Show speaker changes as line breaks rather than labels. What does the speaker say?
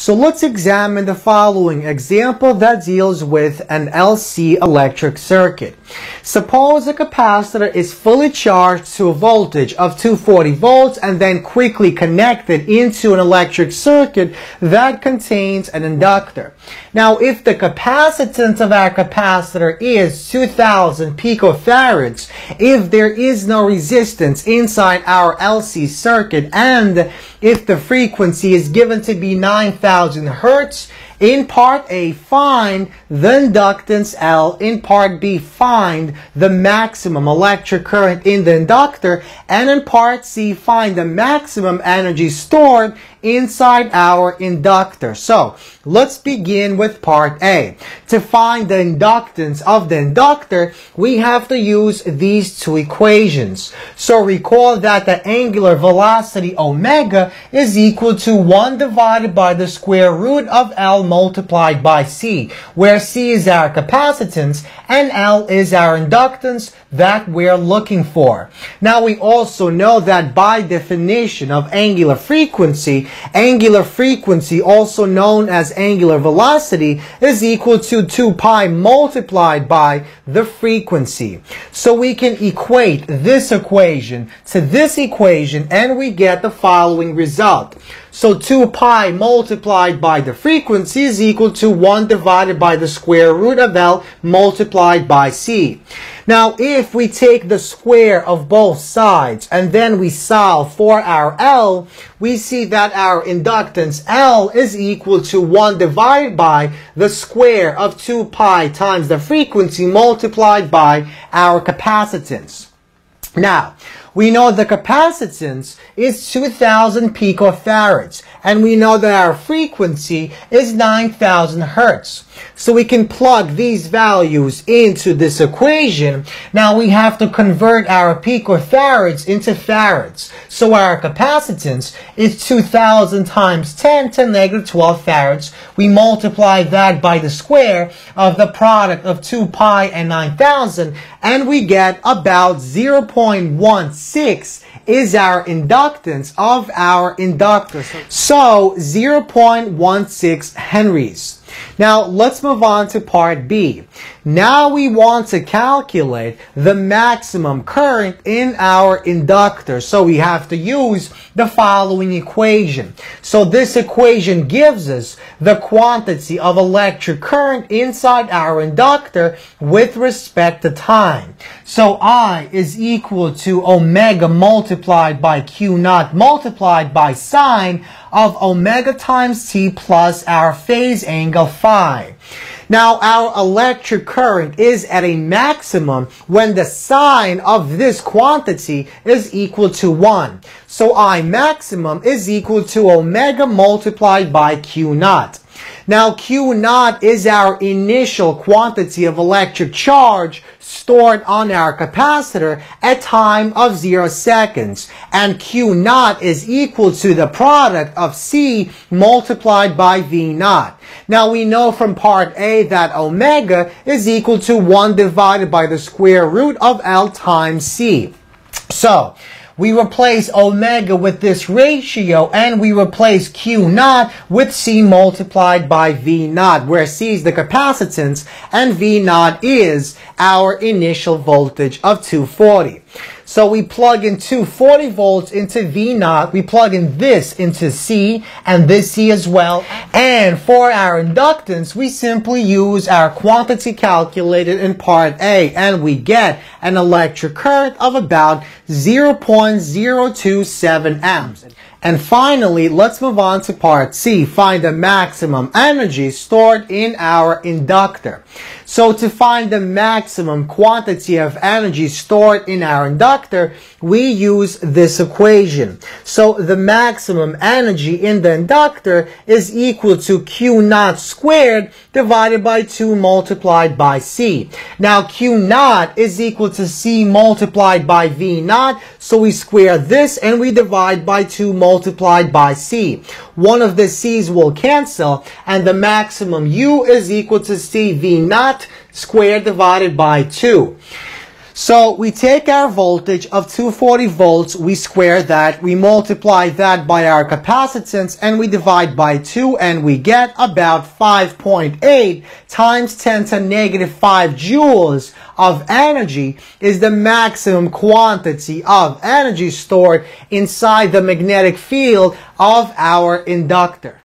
So let's examine the following example that deals with an LC electric circuit. Suppose a capacitor is fully charged to a voltage of 240 volts and then quickly connected into an electric circuit that contains an inductor. Now if the capacitance of our capacitor is 2000 picofarads, if there is no resistance inside our LC circuit and if the frequency is given to be 9000 hertz, in part A, find the inductance L. In part B, find the maximum electric current in the inductor. And in part C, find the maximum energy stored inside our inductor. So let's begin with part A. To find the inductance of the inductor, we have to use these two equations. So recall that the angular velocity omega is equal to 1 divided by the square root of L multiplied by C, where C is our capacitance and L is our inductance that we're looking for. Now we also know that by definition of angular frequency, angular frequency, also known as angular velocity, is equal to 2 pi multiplied by the frequency. So we can equate this equation to this equation and we get the following result. So 2 pi multiplied by the frequency is equal to 1 divided by the square root of L multiplied by C. Now, if we take the square of both sides and then we solve for our L, we see that our inductance L is equal to 1 divided by the square of 2 pi times the frequency multiplied by our capacitance. Now, we know the capacitance is 2000 picofarads, and we know that our frequency is 9000 hertz. So we can plug these values into this equation. Now we have to convert our picofarads into farads. So our capacitance is 2000 times 10 to negative 12 farads. We multiply that by the square of the product of 2 pi and 9000 and we get about 0.16 is our inductance of our inductor. So 0.16 henries. Now let's move on to part B. Now we want to calculate the maximum current in our inductor. So we have to use the following equation. So this equation gives us the quantity of electric current inside our inductor with respect to time. So I is equal to omega multiplied by Q naught multiplied by sine of omega times t plus our phase angle phi. Now our electric current is at a maximum when the sine of this quantity is equal to 1. So I maximum is equal to omega multiplied by Q naught. Now Q naught is our initial quantity of electric charge stored on our capacitor at time of 0 seconds. And Q naught is equal to the product of C multiplied by V naught. Now we know from part A that omega is equal to 1 divided by the square root of L times C. So, we replace omega with this ratio and we replace Q naught with C multiplied by V naught where C is the capacitance and V naught is our initial voltage of 240. So we plug in 240 volts into V naught. We plug in this into C and this C as well. And for our inductance, we simply use our quantity calculated in part A and we get an electric current of about 0.027 amps. And finally, let's move on to part C. Find the maximum energy stored in our inductor. So to find the maximum quantity of energy stored in our inductor, we use this equation. So the maximum energy in the inductor is equal to Q naught squared divided by 2 multiplied by C. Now Q naught is equal to C multiplied by V naught, so we square this and we divide by 2 multiplied by C. One of the C's will cancel and the maximum U is equal to C V naught squared divided by 2. So we take our voltage of 240 volts, we square that, we multiply that by our capacitance, and we divide by 2, and we get about 5.8 times 10 to negative 5 joules of energy is the maximum quantity of energy stored inside the magnetic field of our inductor.